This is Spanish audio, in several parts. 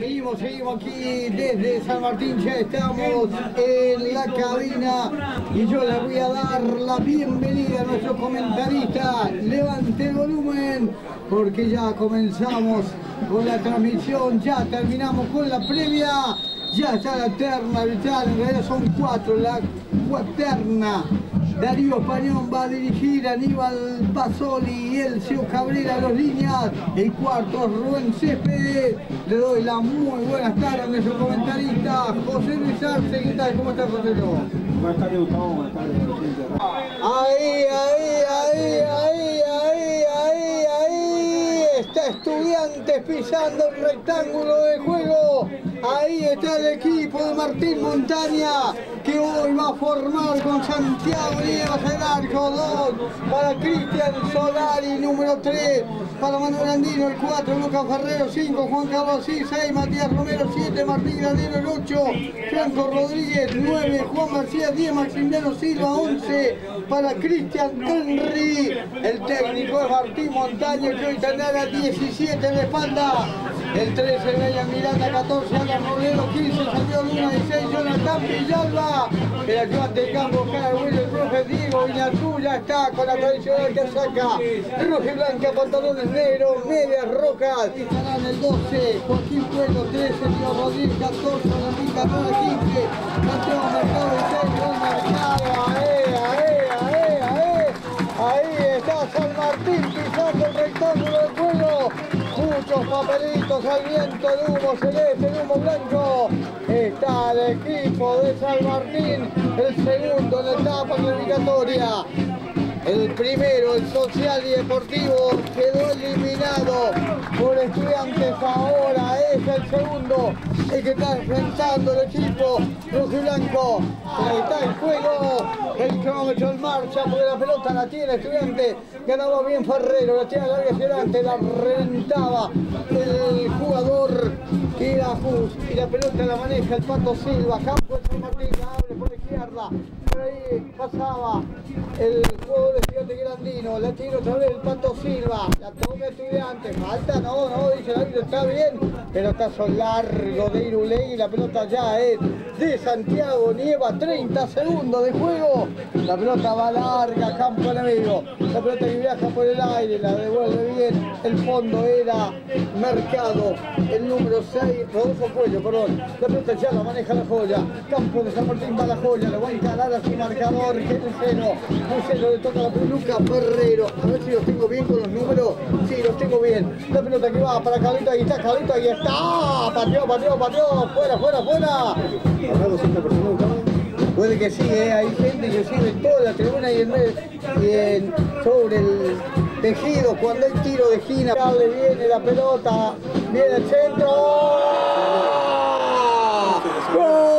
Seguimos, seguimos aquí desde San Martín, ya estamos en la cabina y yo le voy a dar la bienvenida a nuestro comentarista. Levante el volumen porque ya comenzamos con la transmisión, ya terminamos con la previa, ya está la terna vital, en realidad son cuatro, la cuaterna. Darío Pañón va a dirigir a Aníbal Pasoli y Elcio Cabrera los líneas. El cuarto es Rubén Céspedes. Le doy la muy buenas tardes a nuestro comentarista José Luis Arce. ¿Qué tal? ¿Cómo está José? Buenas tardes Gustavo, buenas tardes. Ahí, ahí, ahí, ahí, ahí, ahí, ahí. Está Estudiantes pisando el rectángulo de juego. Ahí está el equipo de Martín Montaña que hoy va a formar con Santiago Nievas el arco 2 para Cristian Solari número 3 para Manuel Andino el 4 Lucas Ferrero 5 Juan Carlos 6 Matías Romero 7 Martín Granero el 8 Franco Rodríguez 9 Juan García 10 Maximiliano Silva 11 para Cristian Henry. El técnico es Martín Montaña que hoy tendrá 17 en la espalda el 13 Brian Miranda 14 Alan Robledo 15 Santiago Luna 16 Jonathan Villalba. El ayudante de campo cara el profe Diego Iñazú ya está con la tradicional que saca. Roja y blanca pantalones negros medias rojas. Estarán el 12 Joaquín Pueblo 13 Diego Rodríguez 14 Valentín Carrera 15 Santiago Mercado 16 Juan Mercado. Ahí ahí ahí ahí. Ahí está San Martín pisando el rectángulo del juego muchos papelitos al viento, el humo celeste, el humo blanco. Está el equipo de San Martín, el segundo en la etapa clasificatoria. El primero, el social y deportivo, quedó eliminado por estudiantes. Ahora es el segundo, el que está enfrentando el equipo rojo y blanco. Ahí está el juego, el cronómetro en marcha, porque la pelota la tiene estudiante. Ganaba bien Ferrero, la tiene larga estudiante, la reventaba el jugador que era Jus. Y la pelota la maneja el Pato Silva. Campo de San Martín, la abre por la izquierda. Por ahí pasaba el jugador de Estudiante Grandino, la tira otra vez el Pato Silva, la toma Estudiante, falta, no, no, dice el árbitro, está bien, pelotazo largo de Iruley y la pelota ya es de Santiago Nieva, 30 segundos de juego, la pelota va larga, campo enemigo, la pelota que viaja por el aire, la devuelve bien, el fondo era Mercado, el número 6, Rodolfo Cuello, perdón, la pelota ya la maneja la joya, campo de San Martín va la joya, le va a encarar a su marcador, que Lucero, Lucero le toca la peluca, Ferrero, a ver si los tengo bien con los números, sí, los tengo bien, la pelota que va para Carlito, ahí está Carlito, ahí está, pateó, pateó, pateó, fuera, fuera, fuera, Habrá 200 personas Gustavo. Puede que sí, ¿eh? hay gente que sigue toda la tribuna y en, y en- sobre el tejido, cuando hay tiro de esquina, le viene la pelota, viene el centro. ¡Gol!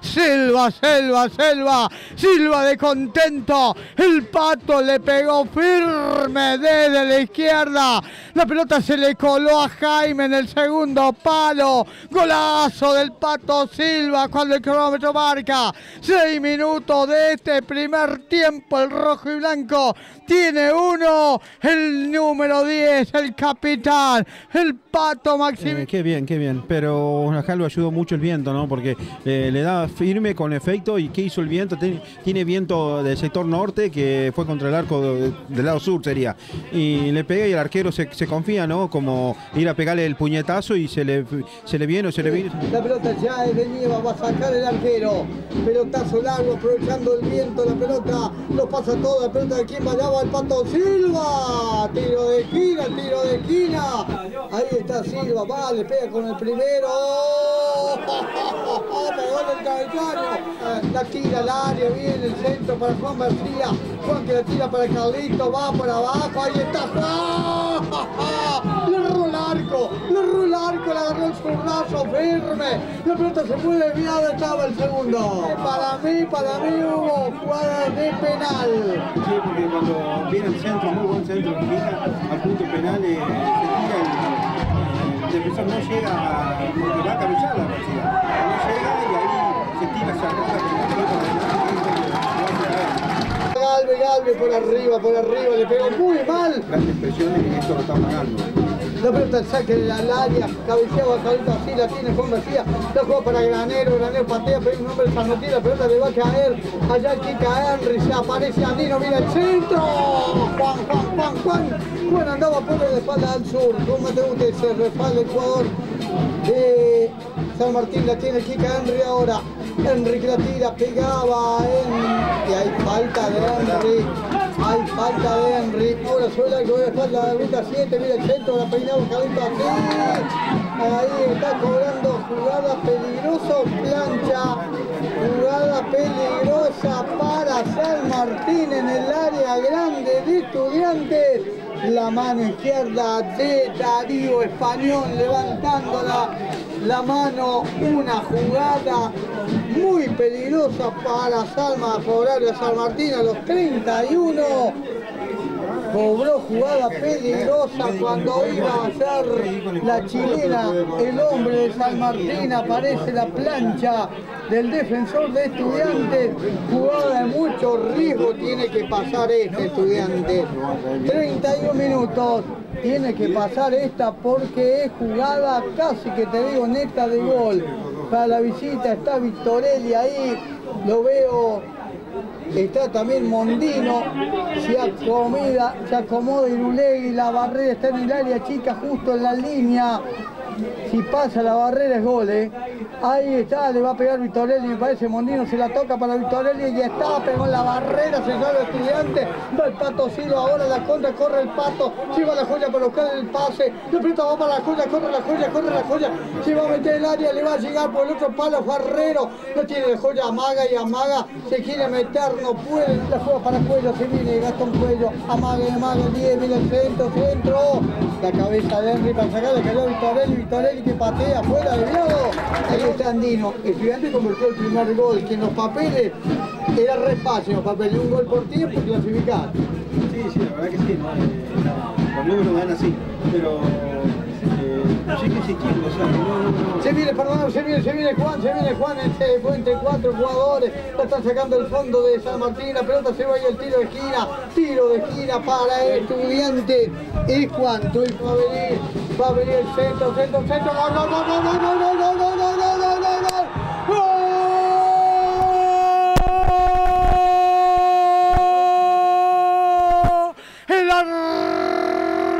Silva, Silva, Silva, Silva de contento. El pato le pegó firme desde la izquierda. La pelota se le coló a Jaime en el segundo palo. Golazo del pato Silva cuando el cronómetro marca. Seis minutos de este primer tiempo. El rojo y blanco tiene uno. El número 10, el capitán. El pato Maximiliano. Eh, qué bien, qué bien. Pero acá lo ayudó mucho el viento, ¿no? Porque eh, le da firme con efecto. ¿Y qué hizo el viento? Tiene viento del sector norte que fue contra el arco de- del lado sur, sería. Y le pega y el arquero se, confía, ¿no? Como ir a pegarle el puñetazo y se le, se le viene o se le viene. La pelota ya es de Nieva, va a sacar el arquero. Pelotazo largo, aprovechando el viento, la pelota lo pasa todo, la pelota de quién va allá va el pato Silva. Tiro de esquina, tiro de esquina. Ahí está Silva, va, le pega con el primero. El. Eh, La tira al área, viene el centro para Juan García. Juan que la tira para Carlito, va por abajo, ahí está. Le erró el arco, le erró el arco, le agarró el zurdazo firme. La pelota se fue desviada, estaba el segundo. Para mí, para mí hubo jugada de penal. Sí, porque cuando viene el centro, muy buen centro, al punto penal, eh, se tira el defensor no llega a, porque va a cabezar la partida. No llega y ahí se tira esa roca que la pelota de nada, y es donde lo hace caer. Galve, Galve por arriba, por arriba, le pegó muy mal. Las expresiones que esto lo está pagando. La pelota saque la área, cabeceaba Carlito así, la tiene Juan García, la juega para Granero, Granero patea, pero un hombre Martín, la pelota le va a caer, allá Kika Henry, se aparece Andino, mira el centro, Juan, Juan, Juan, Juan, Juan andaba por de espalda al sur, como te gusta ese respalda el de San Martín, la tiene Kika Henry ahora, Henry la tira, pegaba en, y hay falta de Henry, hay falta de Henry, ahora suena el de espalda de ruta 7, mira el centro, la peinado así, ahí está cobrando jugada peligrosa, plancha, jugada peligrosa para San Martín en el área grande de estudiantes, la mano izquierda de Darío Español levantando la, la mano, una jugada muy peligrosa para Salma, favorable a San Martín a los 31 cobró jugada peligrosa cuando iba a hacer la chilena, el hombre de San Martín, aparece la plancha del defensor de estudiantes, jugada de mucho riesgo tiene que pasar este estudiante, 31 minutos, tiene que pasar esta porque es jugada casi que te digo neta de gol, para la visita está Victorelli ahí, lo veo está también Mondino, se acomoda, se acomoda Irulegui, la barrera está en el área chica justo en la línea. Si pasa la barrera es gol, ¿eh? Ahí está, le va a pegar Vitorelli, me parece Mondino se la toca para Vitorelli y está, pegó en la barrera, se sale estudiante, va el Pato Silva, ahora la contra, corre el Pato, lleva la joya para buscar el pase, de pronto va para la joya, corre la joya, corre la joya, se va a meter el área, le va a llegar por el otro palo Farrero, no tiene la joya, amaga y amaga, se quiere meter, no puede, la juega para Cuello, se viene Gastón Cuello, amaga y amaga, 10, viene el centro, centro, la cabeza de Henry para sacarle, cayó Vitorelli, Vitorelli que patea, fuera de lado, ahí está Andino, estudiante convirtió el primer gol, que en los papeles era re fácil, los papeles, un gol por tiempo clasificar. Sí, sí, la verdad que sí. ¿no? Eh, los números dan así, pero eh, sigue existiendo, o sea, no, no, no. Se viene, perdón, se viene, se viene Juan, se viene Juan, este fue entre cuatro jugadores, lo están sacando el fondo de San Martín, la pelota se va y el tiro de esquina, tiro de esquina para estudiante, es cuanto y va a venir, va a venir el centro, centro, centro, gol, gol, gol, gol, gol, gol, gol, gol, gol, gol, gol, gol, ¡Gol! El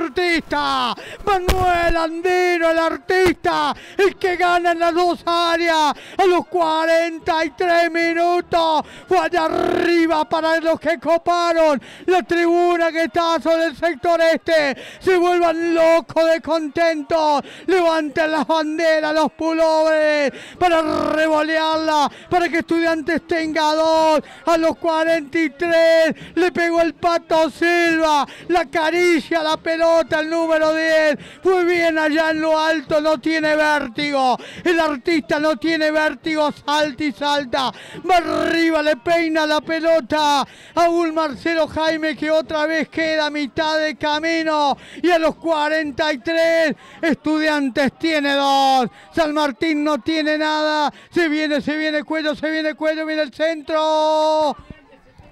artista, Manuel Andino, el artista, el que gana en las dos áreas a los 43 minutos. Fue allá arriba para los que coparon la tribuna que está sobre el sector este. Se vuelvan locos de contentos. Levanten las banderas, los pulobres para revolearla, para que Estudiantes tenga dos. A los 43 le pegó el pato Silva, la caricia, la pelota, el número 10. Muy bien allá en lo alto, no tiene vértigo. El artista no tiene vértigo, salta y salta. Va arriba, le peina la pelota a un Marcelo Jaime que otra vez queda a mitad de camino. Y a los 43, Estudiantes tiene dos. San Martín no tiene nada. Se viene, se viene cuello, se viene cuello, viene el centro.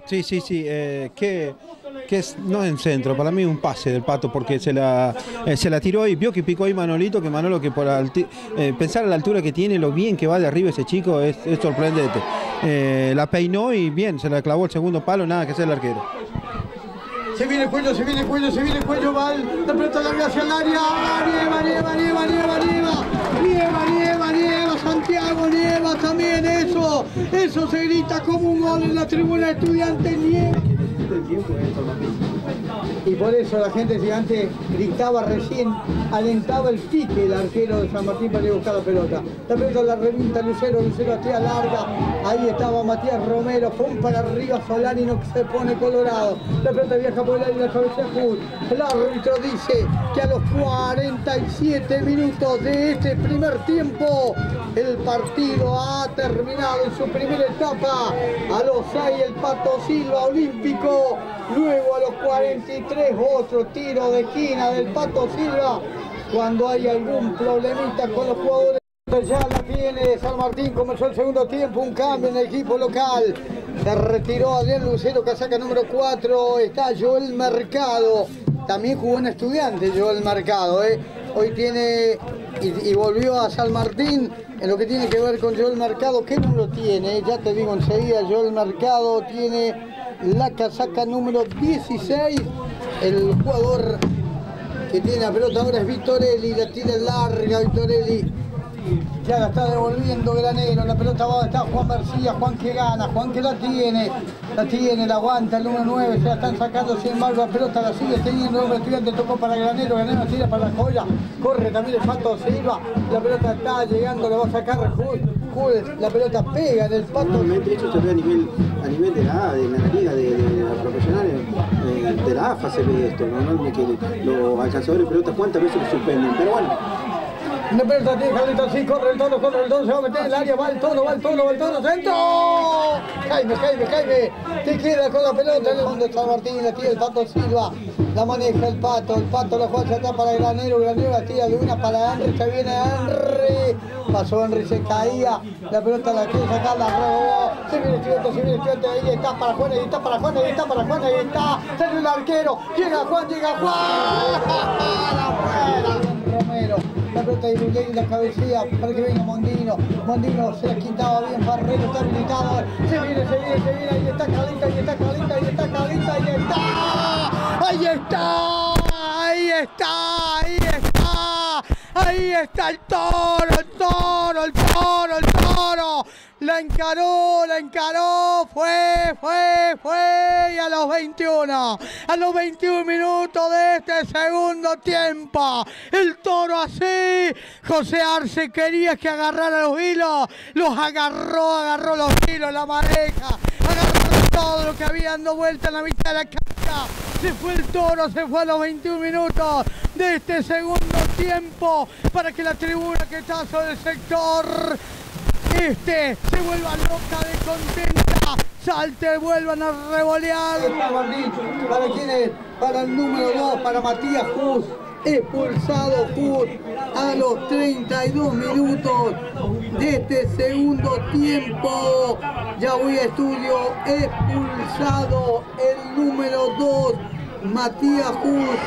Sí, sí, sí, eh, que es, no en centro, para mí un pase del pato porque se la, eh, se la tiró y vio que picó ahí Manolito, que Manolo que por alti- eh, pensar a la altura que tiene, lo bien que va de arriba ese chico es, es sorprendente. Eh, la peinó y bien, se la clavó el segundo palo, nada que ser el arquero. Se viene cuello, se viene cuello, se viene cuello, va el- la pelota larga hacia el área. Nieva, nieva, nieva, nieva, nieva. Nieva, nieva, nieva, Santiago, nieva también eso. Eso se grita como un gol en la tribuna de estudiantes, nieva. Y por eso la gente gigante gritaba recién, alentaba el pique el arquero de San Martín para ir a buscar la pelota. La pelota la revienta Lucero, Lucero atea larga. Ahí estaba Matías Romero, pum para arriba Solari no se pone colorado. La pelota viaja por el aire la cabeza. El árbitro dice que a los 47 minutos de este primer tiempo el partido ha terminado en su primera etapa. A los 6 el Pato Silva Olímpico. Luego a los 43 otro tiro de esquina del Pato Silva. Cuando hay algún problemita con los jugadores. Ya la tiene San Martín, comenzó el segundo tiempo, un cambio en el equipo local. Se retiró Adrián Lucero, casaca número 4. Está Joel Mercado. También jugó en estudiante Joel Mercado. ¿eh? Hoy tiene y, volvió a San Martín en lo que tiene que ver con Joel Mercado. ¿Qué número tiene? Ya te digo enseguida, Joel Mercado tiene la casaca número 16. El jugador que tiene la pelota ahora es Vittorelli, la tira larga Vittorelli ya la está devolviendo Granero, la pelota va, está Juan García, Juan que gana, Juan que la tiene, la tiene, la aguanta el número 9, se la están sacando, sin embargo la pelota la sigue teniendo, el estudiante tocó para Granero, Granero tira para la joya, corre también el Pato Silva, la pelota está llegando, le va a sacar Jules, la pelota pega en el Pato. Normalmente eso se ve a nivel, a nivel de la A, de la liga, de, de, los profesionales, eh, de la AFA se ve esto, normalmente que los alcanzadores de pelota cuántas veces lo suspenden, pero bueno, la pelota tiene Carlito así, corre el tono, corre el tono, se va a meter en el área, va el tono, va el tono, va el tono, centro. Jaime, Jaime, Jaime, te queda con la pelota en el fondo San Martín, la tira el Pato Silva, la maneja el Pato, el Pato la juega atrás para Granero, Granero la tira de una para Henry, se viene Henry, pasó Henry, se caía, la pelota la quiere sacar, la robó, se viene Estudiante, se viene Estudiante, ahí está para Juan, ahí está para Juan, ahí está para Juan, ahí está, sale el arquero, llega Juan, llega Juan, la pelota de la cabecilla para que venga Mondino. Mondino se ha quitado bien, Barrero está habilitado. Se viene, se viene, se viene, ahí está Calita, ahí está Calita, ahí está Calita, ahí está. Ahí está, ahí está, ahí está. Ahí está el toro, el toro, el toro, el toro encaró, la encaró, fue, fue, fue, y a los 21, a los 21 minutos de este segundo tiempo, el toro así, José Arce quería que agarrara los hilos, los agarró, agarró los hilos, la mareja, agarró todo lo que había dando vuelta en la mitad de la cancha, se fue el toro, se fue a los 21 minutos de este segundo tiempo para que la tribuna que está sobre el sector este se vuelva loca de contenta, salte, vuelvan a revolear. ¿Para quién es? Para el número 2, para Matías Jus. Expulsado Jus a los 32 minutos de este segundo tiempo. Ya voy a estudio. Expulsado el número 2, Matías Jus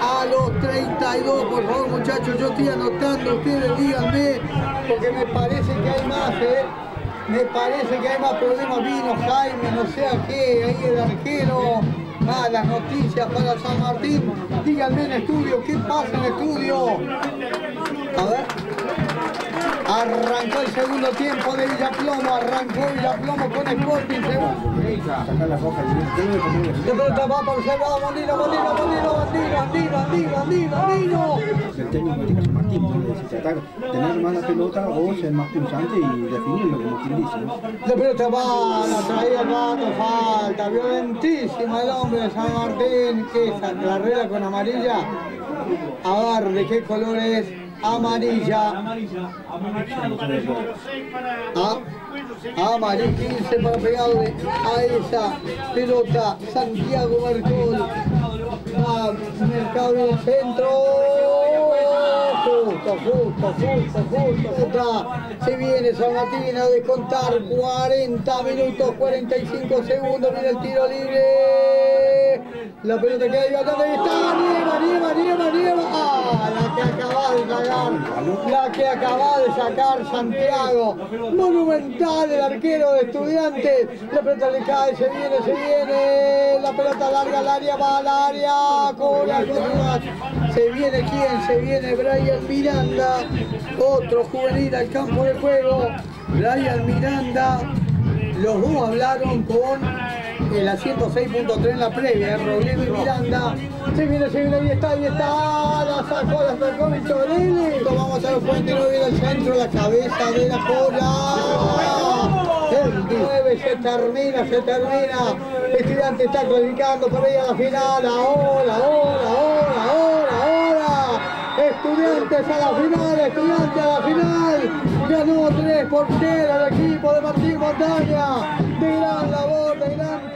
a los 32. Por favor, muchachos, yo estoy anotando. Ustedes díganme, porque me parece que hay más, ¿eh? Me parece que hay más problemas. Vino Jaime, no sé a qué, ahí el arquero. Malas noticias para San Martín. Díganme en estudio, ¿qué pasa en estudio? Arrancó el segundo tiempo de Villaplomo, arrancó Villaplomo con Sporting. Sacar la pronto va por ser lado Mondino, Mondino, Mondino, Andino, Andino, Andino. El técnico de San Martín, ataca, tener más la pelota o ser más pulsante y definirlo, como quien dice. De pelota va, la traía cuando falta, violentísima el hombre de San Martín, que es la regla con amarilla. A ver, ¿de qué color es? Amarilla. Ah, amarilla 15 para pegarle a esa pelota Santiago Marcón. Ah, mercado del centro justo, justo, justo, justo, Se viene San Martín a descontar 40 minutos, 45 segundos. Viene el tiro libre. La pelota que hay ¿dónde está? Nieva, nieva, nieva, nieva. Ah, La que acaba de sacar Santiago. Monumental el arquero de estudiantes. La pelota le cae, se viene, se viene. La pelota larga al área, va al área. Con la Se viene quién, se viene Brian Miranda, otro juvenil al campo de juego, Brian Miranda, los dos hablaron con el a 106.3 en la previa, Robledo y Miranda, se viene, se viene, ahí está, ahí está, la sacó, la sacó Victorelli, vamos a los puentes, no viene el centro, la cabeza de la cola. El 9 se termina, se termina. Estudiante está clasificando para ir a la final. Ahora, ahora, ahora, ahora, ahora. Estudiantes a la final, estudiantes a la final. Ganó 3 por 0 el equipo de Martín Montaña. De gran labor, de gran.